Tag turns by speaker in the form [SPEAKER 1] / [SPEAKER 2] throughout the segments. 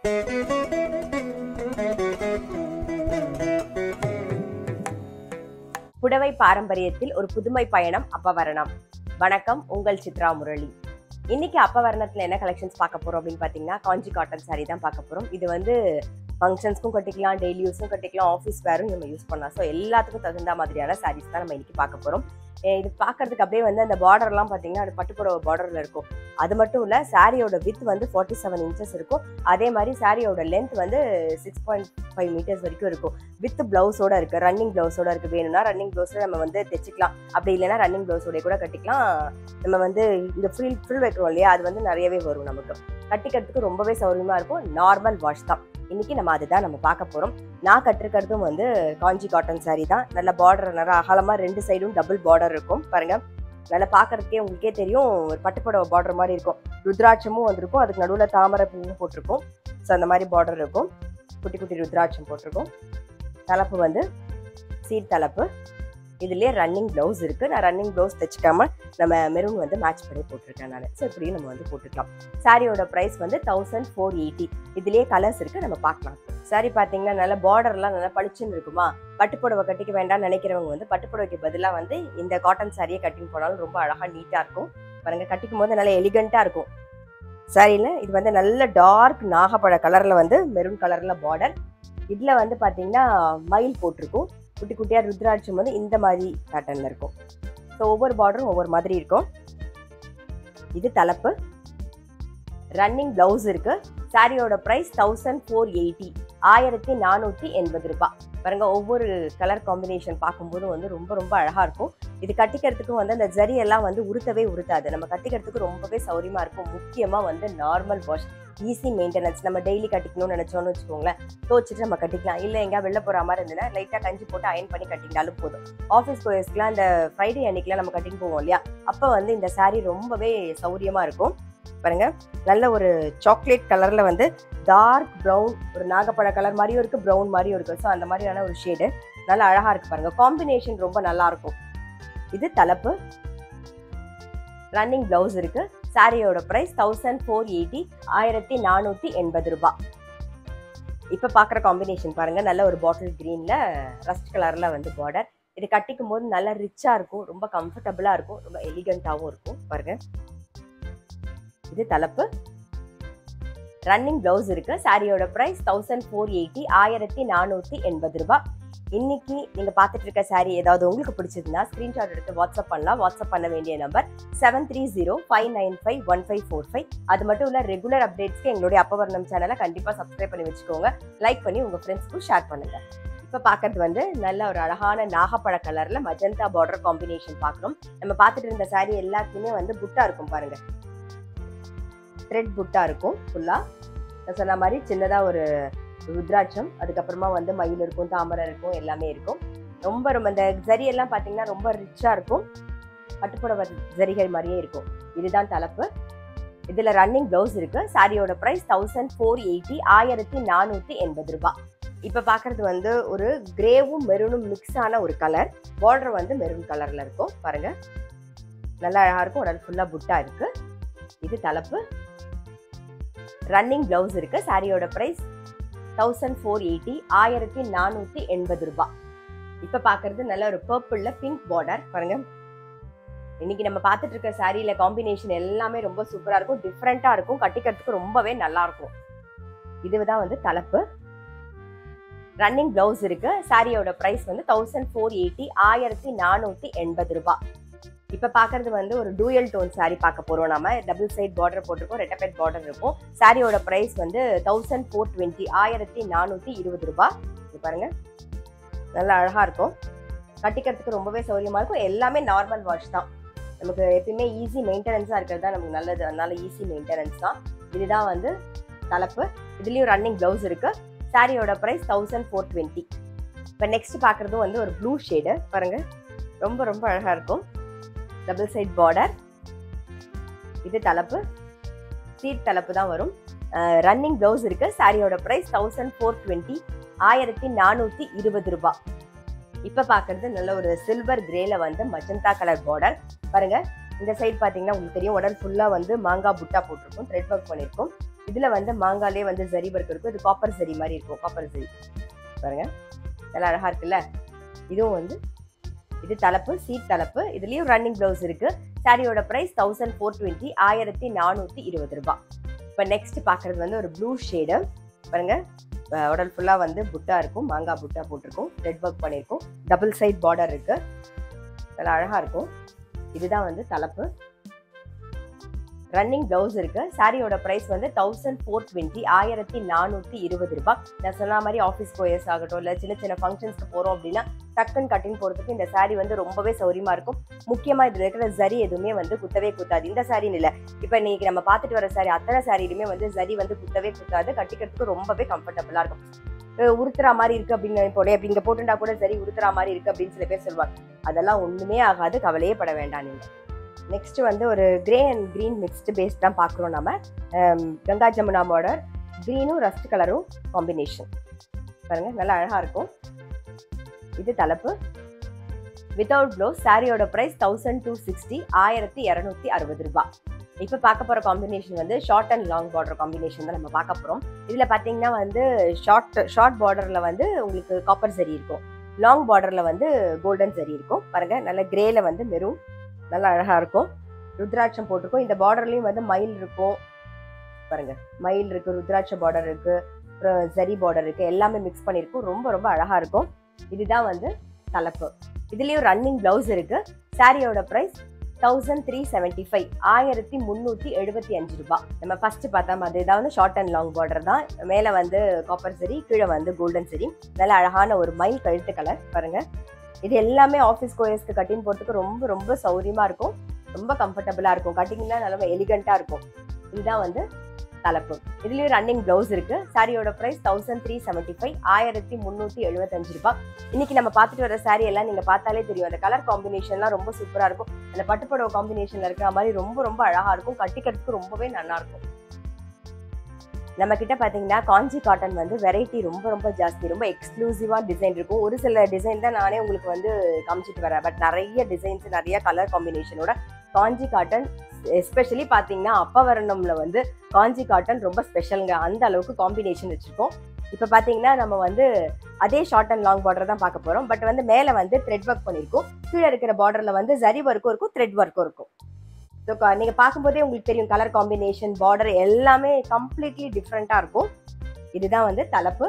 [SPEAKER 1] புடவை பாரம்பரியத்தில் ஒரு புதுமை பயணம் அப்பவரணம். வணக்கம் உங்கள் சித்ரா முரளி. இன்னைக்கு அப்பவரணத்துல என்ன கலெக்ஷன்ஸ் பார்க்க போறோம் அப்படின்னு பாத்தீங்கன்னா காஞ்சி காட்டன் saree தான் பார்க்க போறோம். இது வந்து ஃபங்க்ஷன்ஸ்க்கும் கட்டிக்கலாம் டெய்லி யூஸும் கட்டிக்கலாம் ஆஃபீஸ் வேறும் நம்ம யூஸ் பண்ணலாம். ஸோ எல்லாத்துக்கும் தகுந்த மாதிரியான சாரீஸ் தான் நம்ம இன்னைக்கு பார்க்க போகிறோம் இது பார்க்கறதுக்கு அப்படியே வந்து அந்த பார்டர்லாம் பார்த்தீங்கன்னா அது பட்டுப்புடவை பார்டரில் இருக்கும். அது மட்டும் இல்லை சாரியோட வித் வந்து ஃபார்ட்டி செவன் இன்ச்சஸ் இருக்கும். அதே மாதிரி சாரியோட லென்த் வந்து சிக்ஸ் பாயிண்ட் ஃபைவ் மீட்டர்ஸ் வரைக்கும் இருக்கும். வித் ப்ளவுஸோட இருக்கு ரன்னிங் ப்ளவுஸோட இருக்குது வேணும்னா ரன்னிங் ப்ளவுஸில் நம்ம வந்து தைச்சிக்கலாம். அப்படி இல்லைன்னா ரன்னிங் ப்ளவுஸோடய கூட கட்டிக்கலாம். நம்ம வந்து இந்த ஃபில் ஃபில் வைக்கிறோம் இல்லையா? அது வந்து நிறையவே வரும் நமக்கு. கட்டிக்கிறதுக்கு ரொம்பவே சௌரியமாக இருக்கும். நார்மல் வாஷ் தான். இன்னைக்கு நம்ம அதுதான் நம்ம பார்க்க போகிறோம் நான் கட்டிருக்கிறதும் வந்து காஞ்சி காட்டன் சாரீ தான். நல்ல பார்டர் நல்லா அகலமாக ரெண்டு சைடும் டபுள் பார்டர் இருக்கும். பாருங்க. நல்லா பார்க்கறதுக்கே உங்களுக்கே தெரியும். ஒரு பட்டுப்புடவை பார்டர் மாதிரி இருக்கும். ருத்ராட்சமும் வந்திருக்கும். அதுக்கு நடுவில் தாமரை பூவும் போட்டிருக்கும். ஸோ அந்த மாதிரி பார்டர் இருக்கும். குட்டி குட்டி ருத்ராட்சம் போட்டிருக்கும். தலைப்பு வந்து சீட் தலைப்பு இதுலேயே ரன்னிங் ப்ளவுஸ் இருக்குது நான் ரன்னிங் ப்ளவுஸ் தைச்சிக்காம நம்ம மெரூன் வந்து மேட்ச் பண்ணி போட்டிருக்கேன் நான். ஸோ இப்படியும் நம்ம வந்து போட்டுக்கலாம். சாரியோட ப்ரைஸ் வந்து தௌசண்ட் ஃபோர் எயிட்டி இதுலேயே கலர்ஸ் இருக்கு நம்ம பார்க்கலாம். சாரி பார்த்தீங்கன்னா நல்லா பார்டர்லாம் நல்லா பளிச்சுன்னு இருக்குமா? பட்டுப்புடவை கட்டிக்க வேண்டாம்னு நினைக்கிறவங்க வந்து பட்டுப்புடவைக்கு பதிலாக வந்து இந்த காட்டன் சாரியை கட்டின்னு போனாலும் ரொம்ப அழகாக நீட்டாக இருக்கும். பாருங்க கட்டிக்கும் போது நல்லா எலிகண்ட்டாக இருக்கும். சாரியில் இது வந்து நல்ல டார்க் நாகப்பழ கலரில் வந்து மெரூன் கலரில் பார்டர் இதில் வந்து பார்த்தீங்கன்னா மயில் போட்டிருக்கும். குட்டி குட்டியாக ருத்ராட்சம் வந்து இந்த மாதிரி பேட்டர்னில் இருக்கும். ஸோ ஒவ்வொரு பார்டரும் ஒவ்வொரு மாதிரி இருக்கும். இது தலைப்பு. ரன்னிங் ப்ளவுஸ் இருக்குது சாரியோட ப்ரைஸ் தௌசண்ட் ஃபோர் எயிட்டி ஆயிரத்தி நானூற்றி எண்பது ரூபாய் பாருங்க ஒவ்வொரு கலர் காம்பினேஷன் பார்க்கும்போது வந்து ரொம்ப ரொம்ப அழகாக இருக்கும். இது கட்டிக்கிறதுக்கும் வந்து அந்த ஜரியெல்லாம் வந்து உருத்தவே உருத்தாது. நம்ம கட்டிக்கிறதுக்கு ரொம்பவே சௌரியமாக இருக்கும். முக்கியமாக வந்து நார்மல் வாஷ் ஈஸி மெயின்டெனன்ஸ் நம்ம டெய்லி கட்டிக்கணும்னு நினைச்சோம்னு வச்சுக்கோங்களேன். தோச்சிட்டு நம்ம கட்டிக்கலாம். இல்லை எங்கேயா வெளில போற மாதிரி இருந்ததுன்னா லைட்டாக கஞ்சி போட்டு அயன் பண்ணி கட்டிக்கிட்டாலும் போதும். ஆஃபீஸ் கோயர்ஸ்க்குலாம் இந்த ஃப்ரைடே அன்னைக்குலாம் நம்ம கட்டிங் போவோம் இல்லையா? அப்போ வந்து இந்த சாரீ ரொம்பவே சௌரியமா இருக்கும். பாருங்க. நல்ல ஒரு சாக்லேட் கலர்ல வந்து டார்க் ப்ரௌன் ஒரு நாகப்பழ கலர் மாதிரியும் இருக்கு ப்ரௌன் மாதிரியும் இருக்கு. ஸோ அந்த மாதிரியான ஒரு ஷேடு நல்லா அழகா இருக்கு பாருங்க. காம்பினேஷன் ரொம்ப நல்லா இருக்கும். இது தலைப்பு. ரன்னிங் ப்ளவுஸ் இருக்கு. சாரியோட பிரைஸ் தௌசண்ட் ஃபோர் எயிட்டி ஆயிரத்தி நானூத்தி எண்பது ரூபாய் இப்ப பாக்குற காம்பினேஷன் பாருங்க நல்ல ஒரு பாட்டில் கிரீன்ல ரஸ்ட் கலர்ல வந்து பார்டர் இது கட்டிக்கும் போது நல்லா ரிச்சா இருக்கும் ரொம்ப கம்ஃபர்டபுளா இருக்கும் ரொம்ப எலிகண்டாவும் இருக்கும் பாருங்க. இது தலைப்பு. ரன்னிங் பிளவுஸ் இருக்கு சாரியோட ப்ரைஸ் தௌசண்ட் ஃபோர் எயிட்டி ஆயிரத்தி நானூத்தி எண்பது ரூபாய் இன்னைக்கு நீங்க பார்த்துட்டு இருக்க saree ஏதாவது உங்களுக்கு பிடிச்சிருந்தா ஸ்கிரீன்ஷாட் எடுத்து வாட்ஸ்அப் பண்ணலாம். வாட்ஸ்அப் பண்ண வேண்டிய number seven three zero five nine five one five four five அது மட்டும் இல்ல ரெகுலர் அப்டேட்ஸ்க்கு எங்களுடைய அப்பவர்ணம் சேனலை கண்டிப்பா சப்ஸ்கிரைப் பண்ணி வச்சுக்கோங்க. லைக் பண்ணி உங்க ஃப்ரெண்ட்ஸ்க்கும் ஷேர் பண்ணுங்க. இப்போ பார்க்கறது வந்து நல்ல ஒரு அழகான நாகப்பழ கலர்ல மஜந்தா பார்டர் காம்பினேஷன் பார்க்குறோம். நம்ம பார்த்துட்டு இருந்த saree எல்லாத்தையுமே வந்து புட்டா இருக்கும் பாருங்க. த்ரெட் புட்டா இருக்கும் ஃபுல்லா நான் சொன்ன மாதிரி சின்னதா ஒரு ருத்ராட்சம் அதுக்கப்புறமா வந்து மயில் இருக்கும் தாமரை இருக்கும் எல்லாமே இருக்கும். ரொம்ப ரொம்ப இந்த ஜரி எல்லாம் பாத்தீங்கன்னா ரொம்ப ரிச்சா இருக்கும். பட்டுப்புடவை ஜரிகை மாதிரியே இருக்கும். இதுதான் தலைப்பு. இதுல ரன்னிங் ப்ளவுஸ் இருக்கு. சாரியோட ப்ரைஸ் தௌசண்ட் ஃபோர் எயிட்டி ஆயிரத்தி நானூத்தி எண்பது ரூபாய். இப்ப பாக்குறது வந்து ஒரு கிரேவும் மெரூனும் மிக்ஸ் ஆன ஒரு கலர் பார்டர் வந்து மெரூன் கலர்ல இருக்கும். பாருங்க. நல்லா அழகா இருக்கும். உடல் ஃபுல்லா புட்டா இருக்கு. இது தலைப்பு. ரன்னிங் ப்ளவுஸ் இருக்கு. சாரியோட ப்ரைஸ் தௌசண்ட் ஃபோர் எயிட்டி ஆயிரத்தி நானூத்தி எண்பது ரூபாய் இப்ப பாக்குறது நல்ல ஒரு பர்பிள்ல பிங்க் பார்டர் பாருங்க. இன்னைக்கு நம்ம பார்த்துட்டு இருக்க சாரியில காம்பினேஷன் எல்லாமே ரொம்ப சூப்பரா இருக்கும். டிஃப்ரெண்டா இருக்கும். கட்டிக்கிறதுக்கு ரொம்பவே நல்லா இருக்கும். இதுதான் வந்து தலைப்பு. ரன்னிங் பிளவுஸ் இருக்கு. சாரியோட பிரைஸ் வந்து தௌசண்ட் ஃபோர் எயிட்டி ஆயிரத்தி நானூத்தி எண்பது ரூபாய் இப்ப பாக்குறது வந்து ஒரு டூயல் டோன் saree பார்க்க போகிறோம் நாம. டபுள் சைட் பார்டர் போட்டிருக்கோம் ரெட்டபெட் பார்டர் இருக்கும். சாரியோட ப்ரைஸ் வந்து தௌசண்ட் ஃபோர் டுவெண்ட்டி ஆயிரத்தி நானூத்தி இருபது ரூபாய் இது பாருங்க. நல்லா அழகா இருக்கும். கட்டிக்கிறதுக்கு ரொம்பவே சௌரியமாக இருக்கும். எல்லாமே நார்மல் வாஷ் தான். நமக்கு எப்பயுமே ஈஸி மெயின்டெனன்ஸா இருக்கிறது தான் நமக்கு நல்லது. அதனால ஈஸி மெயின்டெனன்ஸ் தான். இதுதான் வந்து தலைப்பு. இதுலயும் ரன்னிங் ப்ளவுஸ் இருக்கு. சாரியோட ப்ரைஸ் தௌசண்ட் ஃபோர் டுவெண்ட்டி இப்போ நெக்ஸ்ட் பார்க்குறதும் வந்து ஒரு ப்ளூ ஷேடு பாருங்க. ரொம்ப ரொம்ப அழகா இருக்கும். டபுள் சைட் பார்டர் இது தலைப்பு. சீட் தலைப்பு தான் வரும். ரன்னிங் ப்ளவுஸ் இருக்கு. சாரியோட ப்ரைஸ் தௌசண்ட் ஃபோர் டுவெண்ட்டி ஆயிரத்தி நானூத்தி இருபது ரூபாய் இப்ப பாக்குறது நல்ல ஒரு சில்வர் கிரேல வந்து மஜந்தா கலர் பார்டர் பாருங்க இந்த சைடு பாத்தீங்கன்னா உங்களுக்கு தெரியும். உடல் ஃபுல்லா வந்து மாங்காய் புட்டா போட்டிருக்கும். த்ரெட் ஒர்க் பண்ணிருக்கும். இதுல வந்து மாங்காலே வந்து ஜரி ஒர்க் இருக்கும். இது காப்பர் ஜரி மாதிரி இருக்கும். காப்பர் ஜரி பாருங்க நல்லா அழகா இருக்குல்ல? இதுவும் வந்து இது தலைப்பு சீட் தலைப்பு. இதுலயும் ரன்னிங் ப்ளவுஸ் இருக்கு. சாரியோட பிரைஸ் தௌசண்ட் ஃபோர் டுவெண்ட்டி ஆயிரத்தி நானூத்தி இருபது ரூபாய் இப்போ நெக்ஸ்ட் பாக்குறது வந்து ஒரு ப்ளூ ஷேடு பாருங்க. உடல் ஃபுல்லா வந்து புட்டா இருக்கும். மாங்காய் புட்டா போட்டிருக்கும். ரெட் ஒர்க் பண்ணியிருக்கும் டபுள் சைட் பார்டர் இருக்கு. நல்லா அழகா இருக்கும். இதுதான் வந்து தலைப்பு. ரன்னிங் பிளவுஸ் இருக்கு. சாரியோட பிரைஸ் வந்து தௌசண்ட் ஃபோர் டுவெண்ட்டி ஆயிரத்தி நானூத்தி இருபது ரூபாய் நான் சொன்ன மாதிரி ஆஃபீஸ் கோயர்ஸ் ஆகட்டும் இல்லை சின்ன சின்ன ஃபங்க்ஷன்ஸ்க்கு போறோம் அப்படின்னா டக்குன்னு கட்டிங் போறதுக்கு இந்த saree வந்து ரொம்பவே சௌரியமா இருக்கும். முக்கியமா இதுல இருக்கிற ஜரி எதுவுமே வந்து குத்தவே குத்தாது. இந்த சாரின்னு இல்ல. இப்ப இன்னைக்கு நம்ம பார்த்துட்டு வர சாரி அத்தனை சாரியிலுமே வந்து ஜரி வந்து குத்தவே குத்தாது. கட்டிக்கிறதுக்கு ரொம்பவே கம்ஃபர்டபுளா இருக்கும். உறுத்துறா உருத்துற மாதிரி இருக்கு அப்படின்னு போல இப்ப இங்க போட்டுட்டா கூட சரி உறுத்துறா மாதிரி இருக்கு அப்படின்னு சில பேர் சொல்லுவாங்க. அதெல்லாம் ஒண்ணுமே ஆகாது. கவலையே பட வேண்டாம் நீங்க. நெக்ஸ்ட் வந்து ஒரு grey and green mixed base தான் பார்க்குறோம் நம்ம கங்கா ஜமுனா பார்டர் க்ரீனும் ரஸ்ட் கலரும் காம்பினேஷன் பாருங்க நல்லா அழகா இருக்கும். இது தலைப்பு. வித்தவுட் ப்ளவுஸ் சாரியோட ப்ரைஸ் தௌசண்ட் டூ சிக்ஸ்டி ஆயிரத்தி இரநூத்தி அறுபது ரூபாய் இப்போ பார்க்க போகிற காம்பினேஷன் வந்து short and long border combination தான் நம்ம பார்க்க போகிறோம் இதில் பார்த்தீங்கன்னா வந்து ஷார்ட் ஷார்ட் பார்டரில் வந்து உங்களுக்கு காப்பர் சரி இருக்கும். லாங் பார்டரில் வந்து கோல்டன் சரி இருக்கும். பாருங்க நல்ல கிரேல வந்து மெரூன் நல்லா அழகா இருக்கும். ருத்ராட்சம் போட்டிருக்கோம். இந்த பார்டர்லேயும் வந்து மயில் இருக்கும். பாருங்க மயில் இருக்கு ருத்ராட்ச பார்டர் இருக்கு அப்புறம் ஜரி பார்டர் இருக்கு. எல்லாமே மிக்ஸ் பண்ணியிருக்கும். ரொம்ப ரொம்ப அழகா இருக்கும். இதுதான் வந்து தலைப்பு. இதுலேயும் ரன்னிங் பிளவுஸ் இருக்கு. சாரியோட price thousand three seventy five ஆயிரத்தி முந்நூற்றி எழுபத்தி அஞ்சு ரூபாய் நம்ம ஃபர்ஸ்ட் பார்த்தா மாதிரி தான் வந்து ஷார்ட் அண்ட் லாங் பார்டர் தான். மேலே வந்து காப்பர் சரி கீழே வந்து கோல்டன் சரி நல்ல அழகான ஒரு மயில் கழுத்து கலர் பாருங்க. இது எல்லாமே ஆஃபீஸ் கோயர்ஸ்க்கு கட்டிங் போகிறதுக்கு ரொம்ப ரொம்ப சௌரியமாக இருக்கும். ரொம்ப கம்ஃபர்டபுளாக இருக்கும். கட்டிங்னா நல்லா எலிகண்ட்டாக இருக்கும். இதுதான் வந்து தலைப்பு. இதுலயும் ரன்னிங் பிளவுஸ் இருக்கு. சாரியோட price thousand three seventy five ஆயிரத்தி முந்நூற்றி எழுபத்தஞ்சு ரூபாய். இன்னைக்கு நம்ம பார்த்துட்டு வர சாரி எல்லாம் நீங்க பார்த்தாலே தெரியும். அந்த கலர் காம்பினேஷன்லாம் ரொம்ப சூப்பரா இருக்கும். அந்த பட்டுப்படவை காம்பினேஷன்ல இருக்கிற மாதிரி ரொம்ப ரொம்ப அழகா இருக்கும். கட்டிக்கிறதுக்கு ரொம்பவே நல்லா இருக்கும். நம்ம கிட்ட பார்த்தீங்கன்னா காஞ்சி காட்டன் வந்து வெரைட்டி ரொம்ப ரொம்ப ஜாஸ்தி. ரொம்ப எக்ஸ்க்ளூசிவாக டிசைன் இருக்கும். ஒரு சில டிசைன் தான் நானே உங்களுக்கு வந்து காமிச்சிட்டு வரேன். பட் நிறைய டிசைன்ஸ் நிறைய கலர் காம்பினேஷனோட காஞ்சி காட்டன் எஸ்பெஷலி பாத்தீங்கன்னா அப்பவரணம்ல வந்து காஞ்சி காட்டன் ரொம்ப ஸ்பெஷலுங்க அந்த அளவுக்கு காம்பினேஷன் வச்சிருக்கோம். இப்போ பார்த்தீங்கன்னா நம்ம வந்து அதே ஷார்ட் அண்ட் லாங் பார்டர் தான் பார்க்க போறோம். பட் வந்து மேலே வந்து த்ரெட் ஒர்க் பண்ணியிருக்கோம் கீழே இருக்கிற பார்டர்ல வந்து ஜரி ஒர்க்கும் இருக்கும் த்ரெட் ஒர்க்கும் இருக்கும். ஸோ நீங்க பார்க்கும்போதே உங்களுக்கு தெரியும் கலர் காம்பினேஷன் பார்டர் எல்லாமே கம்ப்ளீட்லி டிஃப்ரெண்ட்டாக இருக்கும். இதுதான் வந்து தலைப்பு.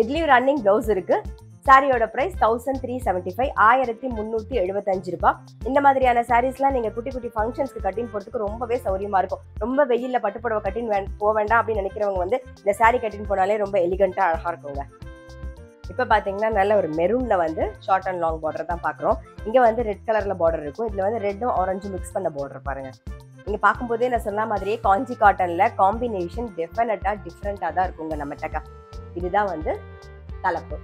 [SPEAKER 1] இதுலேயும் ரன்னிங் ப்ளவுஸ் இருக்கு. சாரியோட price thousand three seventy five ஆயிரத்தி முந்நூற்றி எழுபத்தஞ்சு ரூபாய். இந்த மாதிரியான சாரீஸ்லாம் நீங்க குட்டி குட்டி ஃபங்க்ஷன்ஸ்க்கு கட்டிங் போறதுக்கு ரொம்பவே சௌரியமா இருக்கும். ரொம்ப வெயில்ல பட்டுப்புடவை கட்டின் வே போக வேண்டாம் அப்படின்னு நினைக்கிறவங்க வந்து இந்த சாரீ கட்டின் போனாலே ரொம்ப எலிகண்ட்டாக அழகா இருக்குங்க. இப்போ பாத்தீங்கன்னா நல்ல ஒரு மெரூன்ல வந்து ஷார்ட் அண்ட் லாங் பார்டர் தான் பார்க்குறோம் இங்க வந்து ரெட் கலர்ல பார்டர் இருக்கும். இதுல வந்து ரெட்டும் ஆரஞ்சும் மிக்ஸ் பண்ண பார்டர் பாருங்க. நீங்க பார்க்கும்போதே நான் சொன்ன மாதிரியே காஞ்சி காட்டன்ல காம்பினேஷன் டெஃபினட்டாக டிஃப்ரெண்ட்டாக தான் இருக்குங்க நம்ம இதுதான் வந்து தலைப்பு.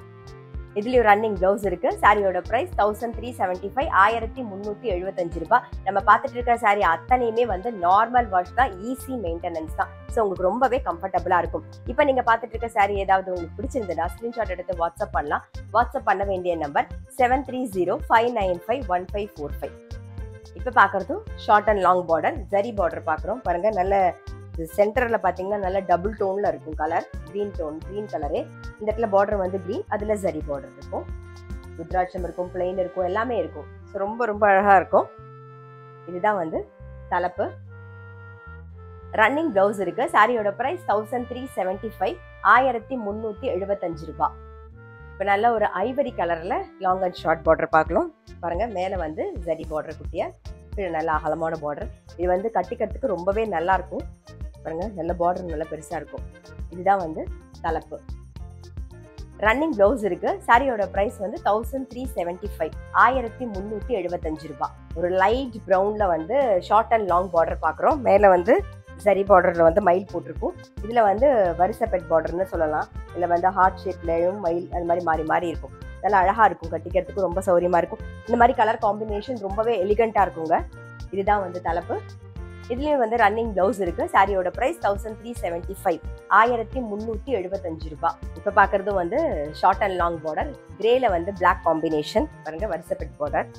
[SPEAKER 1] இதுலயும் ரன்னிங் ப்ளவுஸ் இருக்கு. சாரியோட price thousand three seventy five ஆயிரத்தி முந்நூற்றி எழுபத்தஞ்சு ரூபாய் நம்ம பார்த்துட்டு இருக்கிற சாரி அத்தனையுமே வந்து நார்மல் வாஷ் தான் ஈஸி மெயின்டெனன்ஸ் தான். ஸோ உங்களுக்கு ரொம்பவே கம்ஃபர்டபுளா இருக்கும். இப்போ நீங்க பார்த்துட்டு இருக்க சாரி ஏதாவது உங்களுக்கு பிடிச்சிருந்ததா ஸ்கிரீன்ஷாட் எடுத்து வாட்ஸ்அப் பண்ணலாம். வாட்ஸ்அப் பண்ண வேண்டிய number seven three zero five nine five one five four five இப்போ பார்க்குறதும் short and long border zari border பார்க்குறோம். பாருங்க நல்ல சென்டர்ல பாத்தீங்கன்னா நல்ல டபுள் டோன்ல இருக்கும் கலர் கிரீன் டோன் க்ரீன் கலரே இந்த இடத்துல பார்டர் வந்து கிரீன் அதுல ஜரி பார்டர் இருக்கும். ருத்ராட்சம் இருக்கும் பிளெயின் இருக்கும் எல்லாமே இருக்கும். ஸோ ரொம்ப ரொம்ப அழகா இருக்கும். இதுதான் வந்து தலைப்பு. ரன்னிங் பிளவுஸ் இருக்கு. சாரியோட price thousand three seventy five ஆயிரத்தி முந்நூற்றி எழுபத்தஞ்சு ரூபாய் இப்போ நல்ல ஒரு ஐவரி கலர்ல லாங் அண்ட் ஷார்ட் பார்டர் பார்க்கலாம். பாருங்க மேலே வந்து ஜரி பார்டர் குட்டியாக நல்ல அகலமான பார்டர் இது வந்து கட்டிக்கிறதுக்கு ரொம்பவே நல்லா பாருங்க நல்ல பார்டர் நல்லா பெருசா இருக்கும். இதுதான் வந்து தலைப்பு. ரன்னிங் ப்ளவுஸ் இருக்கு. சாரியோட பிரைஸ் வந்து தௌசண்ட் த்ரீ செவன்டி ஃபைவ் ஆயிரத்தி முந்நூற்றி எழுபத்தஞ்சு ரூபா. ஒரு லைட் ப்ரௌனில் வந்து ஷார்ட் அண்ட் லாங் பார்டர் பார்க்குறோம் மேலே வந்து சரி பார்டர்ல வந்து மயில் போட்டிருக்கும். இதுல வந்து வரிசை பார்டர்னு சொல்லலாம். இல்லை வந்து ஹார்ட் ஷேப்லயும் மயில் அது மாதிரி மாறி மாறி இருக்கும். நல்லா அழகா இருக்கும். கட்டிக்கிறதுக்கு ரொம்ப சௌரியமாக இருக்கும். இந்த மாதிரி கலர் காம்பினேஷன் ரொம்பவே எலிகண்டா இருக்குங்க. இதுதான் வந்து தலைப்பு. இதுலயே வந்து ரன்னிங் பிளவுஸ் இருக்கு. சாரியோட price thousand three seventy five ஆயிரத்தி முந்நூற்றி எழுபத்தஞ்சு ரூபாய். இப்போ பார்க்கறது வந்து ஷார்ட் அண்ட் லாங் பார்டர் கிரேல வந்து பிளாக் காம்பினேஷன் பாருங்க வருஷப்பட்டு பார்டர்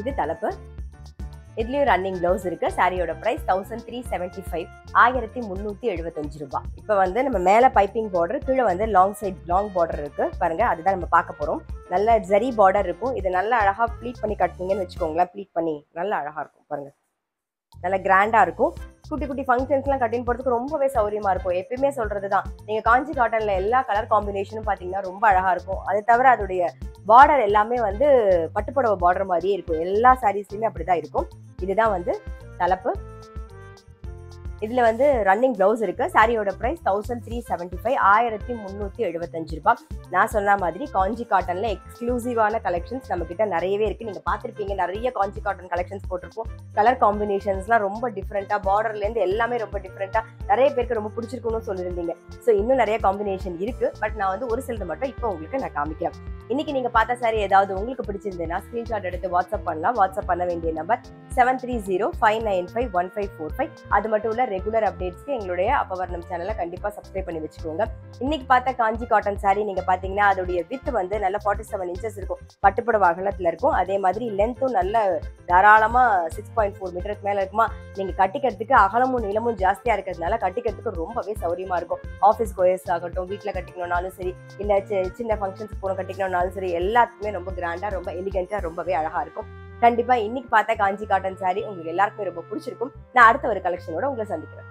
[SPEAKER 1] இது தலைப்பு. இதுலயும் ரன்னிங் பிளவுஸ் இருக்கு. சாரியோட price thousand three seventy five ஆயிரத்தி முந்நூற்றி எழுபத்தஞ்சு ரூபாய். இப்போ வந்து நம்ம மேலே பைப்பிங் பார்டர் கீழே வந்து லாங் சைட் லாங் பார்டர் இருக்கு. பாருங்க அதுதான் நம்ம பார்க்க போறோம். நல்ல ஜரி பார்டர் இருக்கும். இது நல்லா அழகா ப்ளீட் பண்ணி கட்டினீங்கன்னு வச்சுக்கோங்களேன். ப்ளீட் பண்ணி நல்லா அழகா இருக்கும். பாருங்க. நல்லா கிராண்டா இருக்கும். குட்டி குட்டி ஃபங்க்ஷன்ஸ்லாம் கட்டின் போகிறதுக்கு ரொம்பவே சௌரியமாக இருக்கும். எப்பயுமே சொல்கிறது தான் நீங்க காஞ்சி காட்டன்ல எல்லா கலர் காம்பினேஷனும் பாத்தீங்கன்னா ரொம்ப அழகா இருக்கும். அது தவிர அதோடைய பார்டர் எல்லாமே வந்து பட்டுப்புடவை பார்டர் மாதிரியே இருக்கும். எல்லா சாரீஸ்லயுமே அப்படிதான் இருக்கும். இதுதான் வந்து தலைப்பு. இதுல வந்து ரன்னிங் ப்ளவுஸ் இருக்கு. சாரியோட price thousand three seventy five ஆயிரத்தி முந்நூற்றி எழுபத்தஞ்சு ரூபாய். நான் சொன்ன மாதிரி காஞ்சி காட்டனில் எக்ஸ்க்ளூசிவான கலெக்ஷன்ஸ் நம்ம கிட்ட நிறையவே இருக்கு. நீங்க பார்த்துருப்பீங்க நிறைய காஞ்சி காட்டன் கலெக்ஷன்ஸ் போட்டிருப்போம். கலர் காம்பினேஷன்ஸ்லாம் ரொம்ப டிஃப்ரெண்ட்டாக பார்டர்லேருந்து எல்லாமே ரொம்ப டிஃப்ரெண்ட்டாக நிறைய பேருக்கு ரொம்ப பிடிச்சிருக்குன்னு சொல்லியிருந்தீங்க. ஸோ இன்னும் நிறைய காம்பினேஷன் இருக்கு. பட் நான் வந்து ஒரு சிலது மட்டும் இப்போ உங்களுக்கு நான் காமிக்கிறேன். இன்னைக்கு நீங்க பார்த்த சாரி ஏதாவது உங்களுக்கு பிடிச்சிருந்ததுன்னா ஸ்க்ரீன்ஷாட் எடுத்து வாட்ஸ்அப் பண்ணலாம். வாட்ஸ்அப் பண்ண வேண்டிய number seven three zero five nine five one five four five அது மட்டும் இல்ல ரெகுலர் அப்டேட்ஸ்க்கு எங்களுடைய அப்பவர்ணம் சேனலை கண்டிப்பா சப்ஸ்கிரைப் பண்ணி வச்சுக்கோங்க. இன்னைக்கு பார்த்த காஞ்சி காட்டன் சாரி நீங்க பாத்தீங்கன்னா அதோடைய வித் வந்து நல்ல ஃபார்ட்டி செவன் இன்ச்சஸ் இருக்கும். பட்டுப்புடவை அகலத்துல இருக்கும். அதே மாதிரி லென்த்தும் நல்ல தாராளமா சிக்ஸ் பாயிண்ட் ஃபோர் மீட்டருக்கு மேல இருக்குமா? நீங்க கட்டிக்கிறதுக்கு அகலமும் நீளமும் ஜாஸ்தியா இருக்கிறதுனால கட்டிக்கிறதுக்கு ரொம்பவே சௌரியமா இருக்கும். ஆஃபீஸ் கோயர்ஸ் ஆகட்டும் வீட்டுல கட்டிக்கணும்னாலும் சரி இல்ல சி- சின்ன ஃபங்க்ஷன்ஸ் போன கட்டிக்கணும்னாலும் சரி எல்லாத்துக்குமே ரொம்ப கிராண்டா ரொம்ப எலிகென்ட்டா ரொம்பவே அழகா இருக்கும். கண்டிப்பா இன்னைக்கு பார்த்தா காஞ்சி காட்டன் சாரி உங்களுக்கு எல்லாருக்குமே ரொம்ப பிடிச்சிருக்கும். நான் அடுத்த ஒரு கலெக்ஷனோட உங்களை சந்திக்கிறேன்.